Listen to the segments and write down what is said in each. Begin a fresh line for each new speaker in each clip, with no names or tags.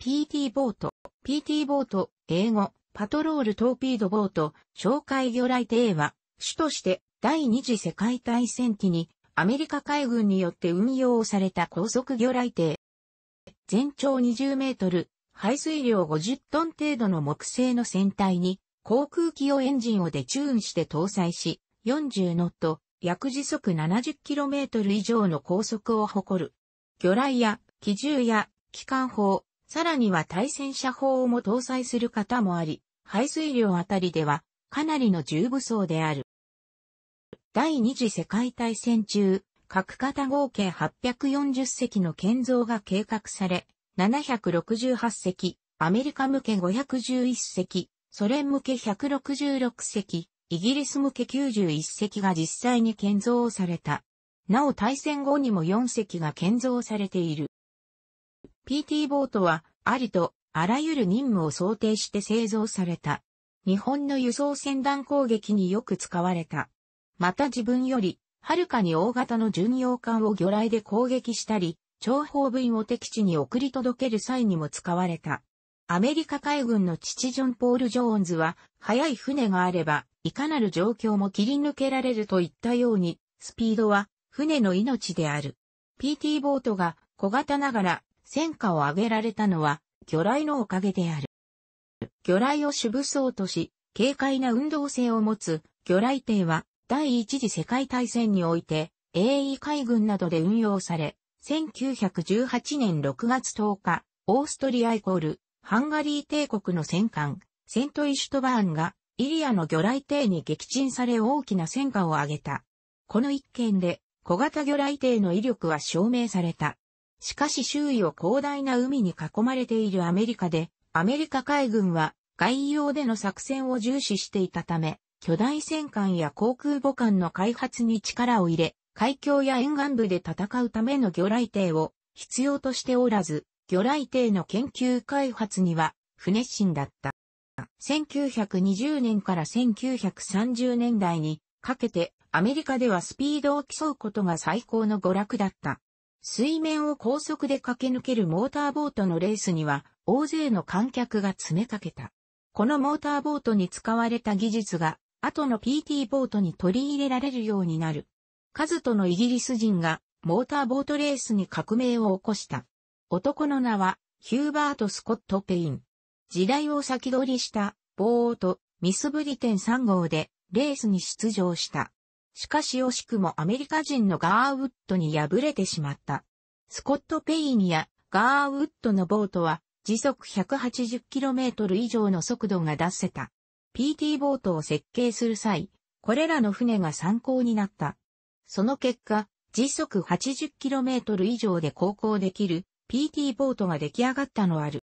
PT ボート、PT ボート、英語、パトロールトーピードボート、紹介魚雷艇は、主として第二次世界大戦期にアメリカ海軍によって運用された高速魚雷艇。全長20メートル、排水量50トン程度の木製の船体に航空機用エンジンをデチューンして搭載し、40ノット、約時速 70km 以上の高速を誇る。魚雷や機銃や機関砲、さらには対戦車砲も搭載する方もあり、排水量あたりではかなりの重武装である。第二次世界大戦中、各型合計840隻の建造が計画され、768隻、アメリカ向け511隻、ソ連向け166隻、イギリス向け91隻が実際に建造された。なお大戦後にも4隻が建造されている。PT ボートは、ありと、あらゆる任務を想定して製造された。日本の輸送船団攻撃によく使われた。また自分より、はるかに大型の巡洋艦を魚雷で攻撃したり、諜報便を敵地に送り届ける際にも使われた。アメリカ海軍の父ジョン・ポール・ジョーンズは、速い船があれば、いかなる状況も切り抜けられるといったように、スピードは船の命である。PT ボートが小型ながら戦果を上げられたのは魚雷のおかげである。魚雷を主武装とし、軽快な運動性を持つ魚雷艇は第一次世界大戦において AE 海軍などで運用され、1918年6月10日、オーストリアイコールハンガリー帝国の戦艦、セントイシュトバーンが、イリアの魚雷艇に撃沈され大きな戦果を挙げた。この一件で、小型魚雷艇の威力は証明された。しかし周囲を広大な海に囲まれているアメリカで、アメリカ海軍は外洋での作戦を重視していたため、巨大戦艦や航空母艦の開発に力を入れ、海峡や沿岸部で戦うための魚雷艇を必要としておらず、魚雷艇の研究開発には不熱心だった。1920年から1930年代にかけてアメリカではスピードを競うことが最高の娯楽だった。水面を高速で駆け抜けるモーターボートのレースには大勢の観客が詰めかけた。このモーターボートに使われた技術が後の PT ボートに取り入れられるようになる。数とのイギリス人がモーターボートレースに革命を起こした。男の名は、ヒューバート・スコット・ペイン。時代を先取りした、ボート、ミスブリテン3号で、レースに出場した。しかし惜しくもアメリカ人のガーウッドに敗れてしまった。スコット・ペインやガーウッドのボートは時速 180km 以上の速度が出せた。PT ボートを設計する際、これらの船が参考になった。その結果、時速 80km 以上で航行できる PT ボートが出来上がったのある。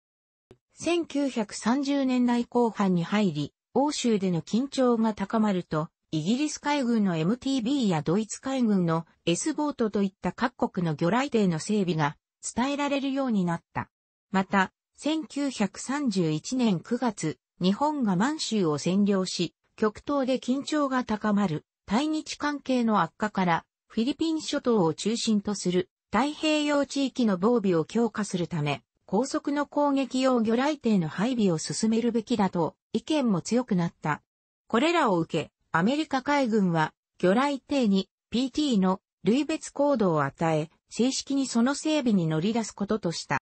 1930年代後半に入り、欧州での緊張が高まると、イギリス海軍の MTB やドイツ海軍の S ボートといった各国の魚雷艇の整備が伝えられるようになった。また、1931年9月、日本が満州を占領し、極東で緊張が高まる対日関係の悪化からフィリピン諸島を中心とする太平洋地域の防備を強化するため、高速の攻撃用魚雷艇の配備を進めるべきだと意見も強くなった。これらを受け、アメリカ海軍は魚雷艇に PT の類別コードを与え、正式にその整備に乗り出すこととした。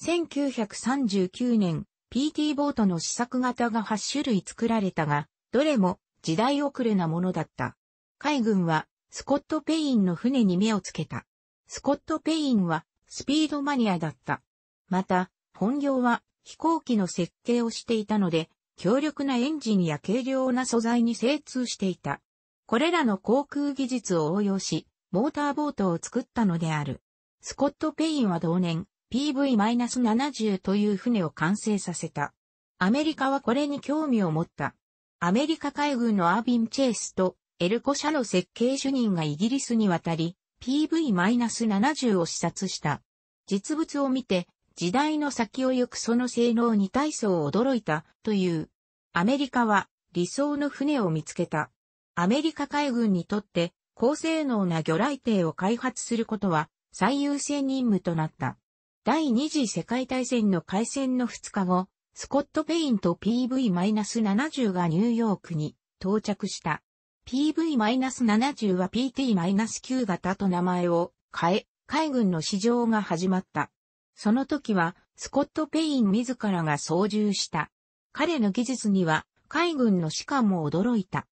1939年、PT ボートの試作型が8種類作られたが、どれも時代遅れなものだった。海軍はスコット・ペインの船に目をつけた。スコット・ペインはスピードマニアだった。また、本業は飛行機の設計をしていたので、強力なエンジンや軽量な素材に精通していた。これらの航空技術を応用し、モーターボートを作ったのである。スコット・ペインは同年、PV-70 という船を完成させた。アメリカはこれに興味を持った。アメリカ海軍のアービン・チェイスとエルコ社の設計主任がイギリスに渡り、PV-70 を視察した。実物を見て、時代の先を行くその性能に大層驚いたという。アメリカは理想の船を見つけた。アメリカ海軍にとって高性能な魚雷艇を開発することは最優先任務となった。第二次世界大戦の開戦の2日後、スコット・ペインと PV-70 がニューヨークに到着した。PV-70 は PT-9 型と名前を変え、海軍の試乗が始まった。その時は、スコット・ペイン自らが操縦した。彼の技術には、海軍の士官も驚いた。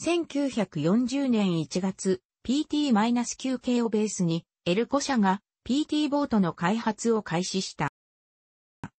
1940年1月、PT-9 系をベースに、エルコ社が PT ボートの開発を開始した。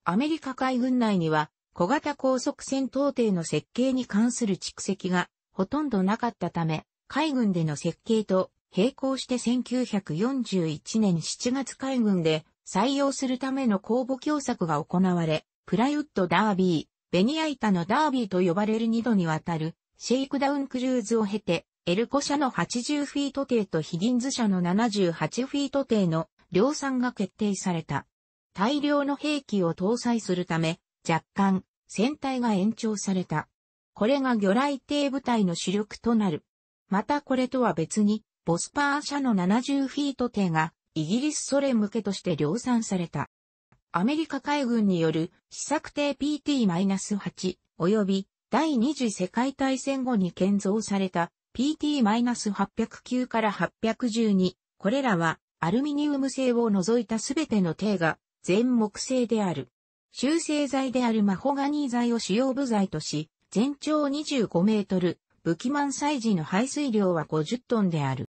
アメリカ海軍内には、小型高速戦闘艇の設計に関する蓄積がほとんどなかったため、海軍での設計と並行して1941年7月海軍で採用するための公募競作が行われ、プライウッドダービー、ベニヤ板のダービーと呼ばれる2度にわたるシェイクダウンクルーズを経て、エルコ社の80フィート艇とヒギンズ社の78フィート艇の量産が決定された。大量の兵器を搭載するため、若干、船体が延長された。これが魚雷艇部隊の主力となる。またこれとは別に、ボスパー社の70フィート艇がイギリスソ連向けとして量産された。アメリカ海軍による試作艇 PT-8 及び第二次世界大戦後に建造された PT-809 から812、これらはアルミニウム製を除いたすべての艇が全木製である。修正材であるマホガニー材を主要部材とし、全長25メートル、武器満載時の排水量は50トンである。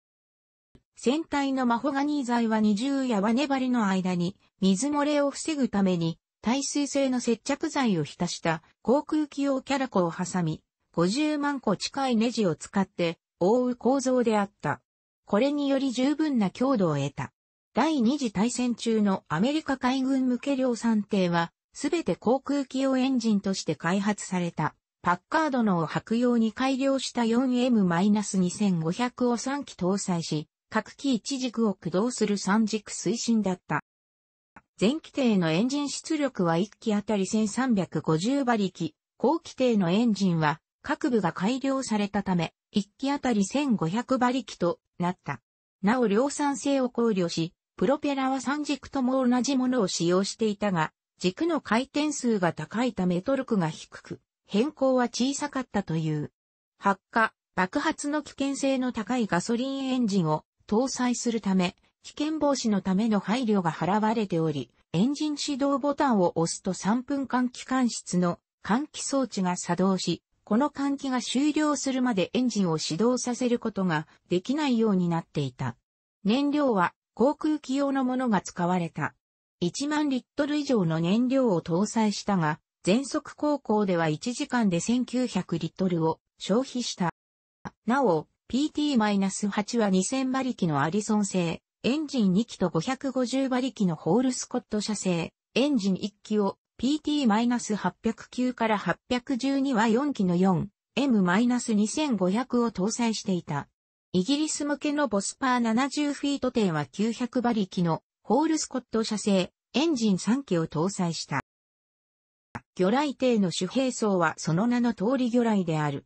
船体のマホガニー材は二重や割粘りの間に水漏れを防ぐために耐水性の接着剤を浸した航空機用キャラコを挟み、50万個近いネジを使って覆う構造であった。これにより十分な強度を得た。第二次大戦中のアメリカ海軍向け量産艇は、すべて航空機用エンジンとして開発された。パッカードのを白用に改良した 4M-2500 を3機搭載し、各機一軸を駆動する三軸推進だった。前期艇のエンジン出力は1機あたり1350馬力、後期艇のエンジンは各部が改良されたため、1機あたり1500馬力となった。なお量産性を考慮し、プロペラは3軸とも同じものを使用していたが、軸の回転数が高いためトルクが低く、変更は小さかったという。発火、爆発の危険性の高いガソリンエンジンを搭載するため、危険防止のための配慮が払われており、エンジン始動ボタンを押すと3分間機関室の換気装置が作動し、この換気が終了するまでエンジンを始動させることができないようになっていた。燃料は航空機用のものが使われた。1万リットル以上の燃料を搭載したが、全速航行では1時間で1900リットルを消費した。なお、PT-8 は2000馬力のアリソン製、エンジン2機と550馬力のホールスコット社製、エンジン1機を PT-809 から812は4機の 4M-2500 を搭載していた。イギリス向けのボスパー70フィート艇は900馬力のホールスコット社製エンジン3機を搭載した。魚雷艇の主兵装はその名の通り魚雷である。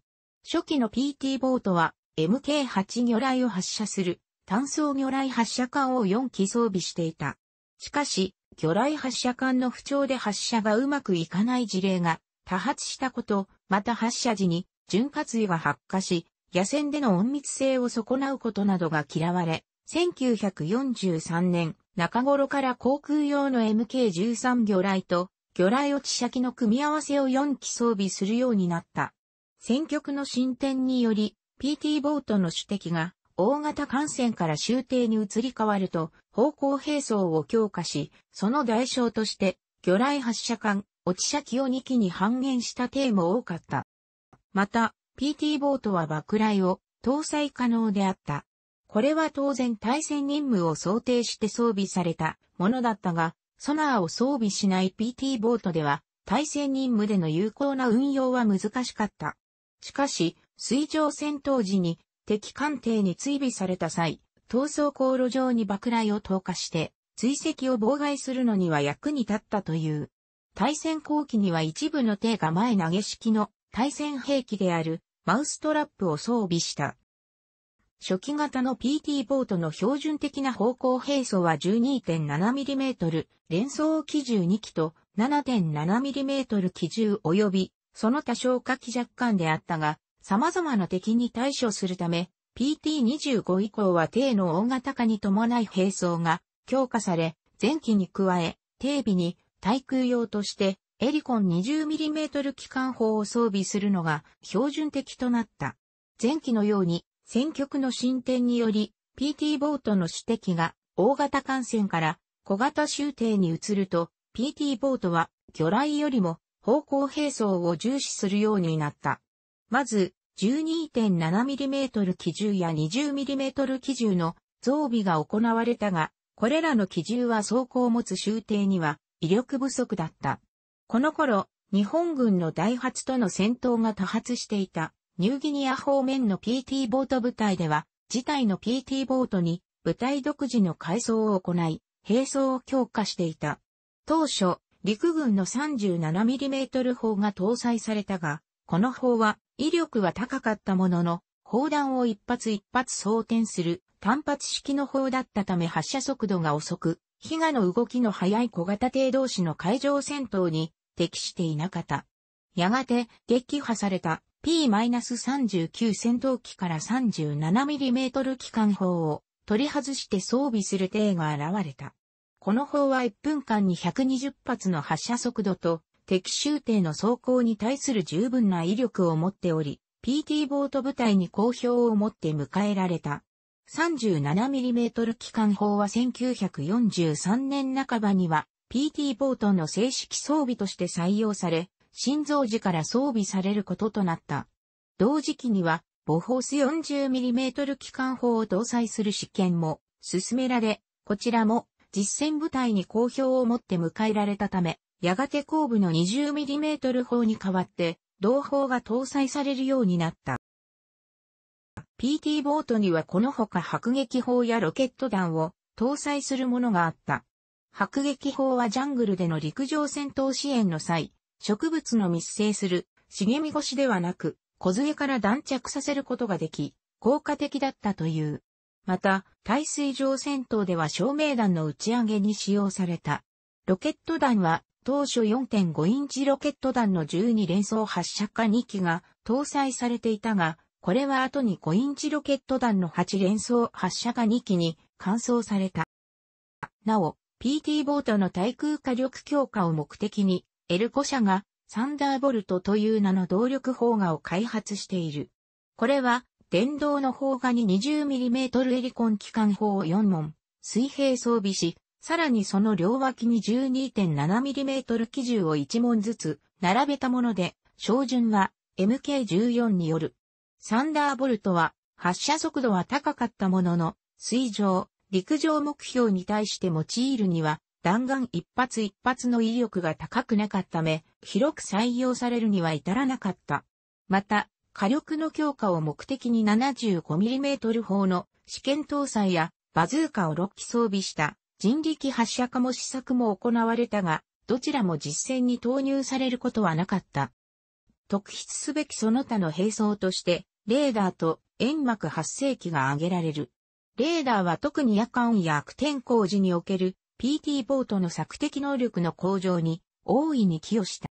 初期の PT ボートは MK8 魚雷を発射する単装魚雷発射管を4機装備していた。しかし、魚雷発射管の不調で発射がうまくいかない事例が多発したこと、また発射時に潤滑油が発火し、野戦での隠密性を損なうことなどが嫌われ、1943年中頃から航空用の MK13 魚雷と魚雷落ち射機の組み合わせを4機装備するようになった。戦局の進展により、PT ボートの主敵が大型艦船から終艇に移り変わると、方向並走を強化し、その代償として、魚雷発射艦、落ち射機を2機に半減した艇も多かった。また、PT ボートは爆雷を搭載可能であった。これは当然対戦任務を想定して装備されたものだったが、ソナーを装備しない PT ボートでは、対戦任務での有効な運用は難しかった。しかし、水上戦闘時に敵艦艇に追尾された際、逃走航路上に爆雷を投下して、追跡を妨害するのには役に立ったという。対戦後期には一部の艇が前投げ式の対戦兵器であるマウストラップを装備した。初期型の PT ボートの標準的な方向並走は 12.7mm 連装機重2機と 7.7mm 機重及びその多少化機若干であったが、様々な敵に対処するため、PT25 以降は低の大型化に伴い並走が強化され、前期に加え、低尾に対空用としてエリコン 20mm 機関砲を装備するのが標準的となった。前期のように戦局の進展により PT ボートの主敵が大型艦船から小型終艇に移ると PT ボートは魚雷よりも方向並走を重視するようになった。まず 12.7mm 機銃や 20mm 機銃の増備が行われたが、これらの機銃は装甲を持つ終艇には威力不足だった。この頃、日本軍のダイハツとの戦闘が多発していたニューギニア方面の PT ボート部隊では、自体の PT ボートに部隊独自の改装を行い、並走を強化していた。当初、陸軍の 37mm 砲が搭載されたが、この砲は威力は高かったものの、砲弾を一発一発装填する単発式の砲だったため発射速度が遅く、比嘉の動きの速い小型艇同士の海上戦闘に適していなかった。やがて撃破された P-39 戦闘機から 37mm 機関砲を取り外して装備する艇が現れた。この砲は1分間に120発の発射速度と敵襲艇の走行に対する十分な威力を持っており、PT ボート部隊に好評を持って迎えられた。37mm 機関砲は1943年半ばには PT ボートの正式装備として採用され、心臓時から装備されることとなった。同時期には、ボホース 40mm 機関砲を搭載する試験も進められ、こちらも実戦部隊に好評を持って迎えられたため、やがて後部の 20mm 砲に代わって、同砲が搭載されるようになった。PT ボートにはこのほか迫撃砲やロケット弾を搭載するものがあった。迫撃砲はジャングルでの陸上戦闘支援の際、植物の密生する茂み越しではなく、小杖から弾着させることができ、効果的だったという。また、耐水上戦闘では照明弾の打ち上げに使用された。ロケット弾は当初4.5インチロケット弾の12連装発射化2機が搭載されていたが、これは後に5インチロケット弾の8連装発射化2機に換装された。なお、PT ボートの対空火力強化を目的にエルコ社がサンダーボルトという名の動力砲画を開発している。これは電動の砲画に 20mm エリコン機関砲を4門水平装備し、さらにその両脇に 12.7mm 機銃を1門ずつ並べたもので、照準は MK14 による。サンダーボルトは発射速度は高かったものの、水上、陸上目標に対して用いるには弾丸一発一発の威力が高くなかったため、広く採用されるには至らなかった。また、火力の強化を目的に 75mm 砲の試験搭載やバズーカを6機装備した人力発射化も試作も行われたが、どちらも実戦に投入されることはなかった。特筆すべきその他の並走として、レーダーと煙幕発生器が挙げられる。レーダーは特に夜間や悪天候時における PT ボートの索敵能力の向上に大いに寄与した。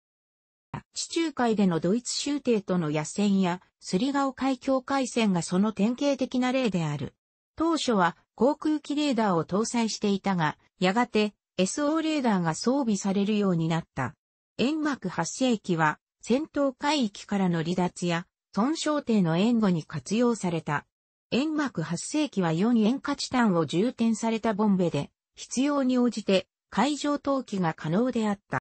地中海でのドイツ州艇との野戦やスリガオ海峡海戦がその典型的な例である。当初は航空機レーダーを搭載していたが、やがて SO レーダーが装備されるようになった。煙幕発生機は戦闘海域からの離脱や損傷艇の援護に活用された。煙幕発生機は4塩化チタンを充填されたボンベで必要に応じて海上投棄が可能であった。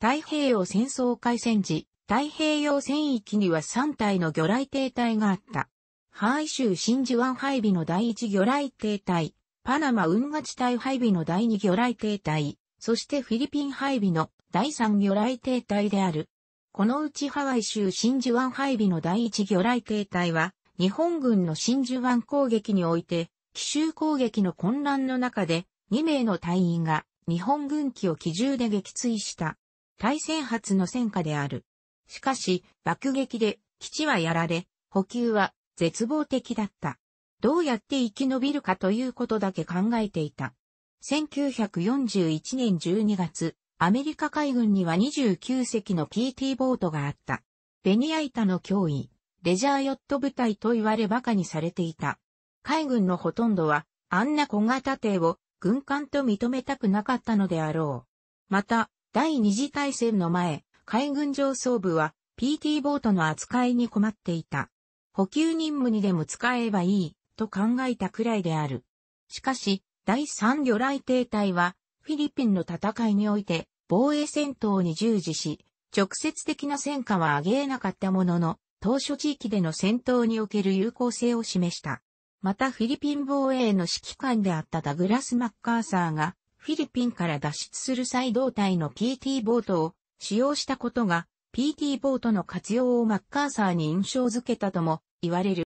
太平洋戦争開戦時、太平洋戦域には3体の魚雷艇隊があった。ハワイ州真珠湾配備の第一魚雷艇隊、パナマ運河地帯配備の第二魚雷艇隊、そしてフィリピン配備の第三魚雷艇隊である。このうちハワイ州真珠湾配備の第一魚雷艇隊は、日本軍の真珠湾攻撃において奇襲攻撃の混乱の中で2名の隊員が日本軍機を機銃で撃墜した対戦初の戦果である。しかし爆撃で基地はやられ、補給は絶望的だった。どうやって生き延びるかということだけ考えていた。1941年12月、アメリカ海軍には29隻の PT ボートがあった。ベニアイタの脅威、レジャーヨット部隊と言われ馬鹿にされていた。海軍のほとんどは、あんな小型艇を軍艦と認めたくなかったのであろう。また、第二次大戦の前、海軍上層部は PT ボートの扱いに困っていた。補給任務にでも使えばいい、と考えたくらいである。しかし、第三魚雷艇隊は、フィリピンの戦いにおいて、防衛戦闘に従事し、直接的な戦果は上げえなかったものの、当初地域での戦闘における有効性を示した。またフィリピン防衛の指揮官であったダグラス・マッカーサーが、フィリピンから脱出する際動体の PT ボートを使用したことが、PT ボートの活用をマッカーサーに印象づけたとも言われる。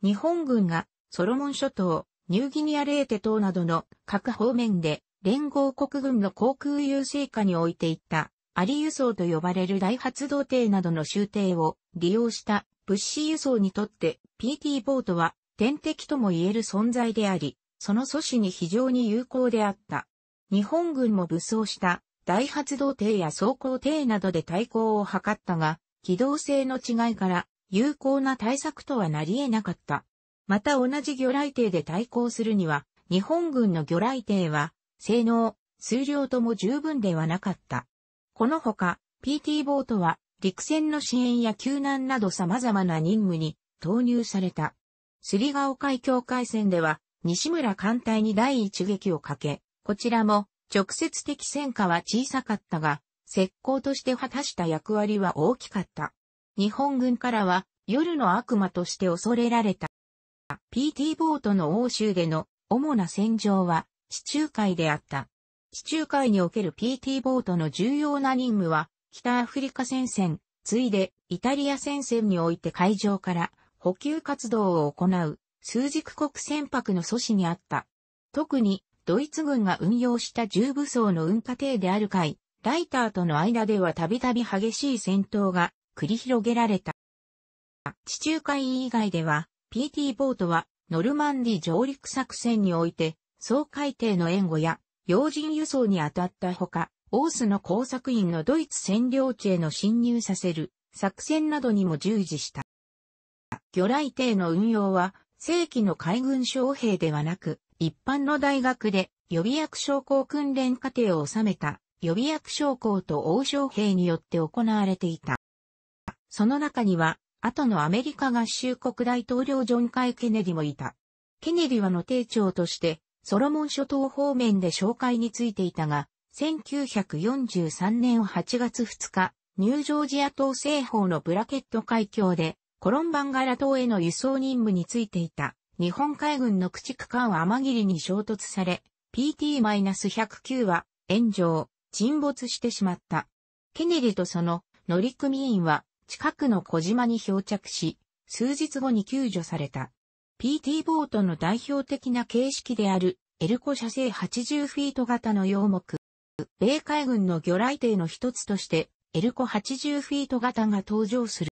日本軍がソロモン諸島、ニューギニアレーテ島などの各方面で連合国軍の航空優勢下に置いていったアリ輸送と呼ばれる大発動艇などの終艇を利用した物資輸送にとって PT ボートは天敵とも言える存在であり、その阻止に非常に有効であった。日本軍も武装した大発動艇や走行艇などで対抗を図ったが、機動性の違いから有効な対策とはなり得なかった。また同じ魚雷艇で対抗するには、日本軍の魚雷艇は、性能、数量とも十分ではなかった。このほか、PT ボートは、陸戦の支援や救難など様々な任務に投入された。杉川海峡海戦では、西村艦隊に第一撃をかけ、こちらも直接的戦果は小さかったが、石膏として果たした役割は大きかった。日本軍からは夜の悪魔として恐れられた。PT ボートの欧州での主な戦場は地中海であった。地中海における PT ボートの重要な任務は北アフリカ戦線、ついでイタリア戦線において海上から補給活動を行う数軸国船舶の阻止にあった。特にドイツ軍が運用した重武装の運河艇である海、ライターとの間ではたびたび激しい戦闘が繰り広げられた。地中海以外では、PT ボートはノルマンディ上陸作戦において、総海底の援護や要人輸送に当たったほか、オースの工作員のドイツ占領地への侵入させる作戦などにも従事した。魚雷艇の運用は、正規の海軍将兵ではなく、一般の大学で予備役将校訓練課程を収めた予備役将校と王将兵によって行われていた。その中には、後のアメリカ合衆国大統領ジョン・カイ・ケネディもいた。ケネディはの艇長として、ソロモン諸島方面で紹介についていたが、1943年8月2日、ニュージョージア島西方のブラケット海峡で、コロンバンガラ島への輸送任務についていた日本海軍の駆逐艦天霧に衝突され、PT-109 は炎上、沈没してしまった。ケネディとその乗組員は近くの小島に漂着し、数日後に救助された。PT ボートの代表的な形式であるエルコ社製80フィート型の洋木。米海軍の魚雷艇の一つとしてエルコ80フィート型が登場する。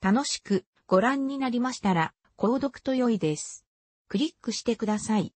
楽しくご覧になりましたら、購読と良いです。クリックしてください。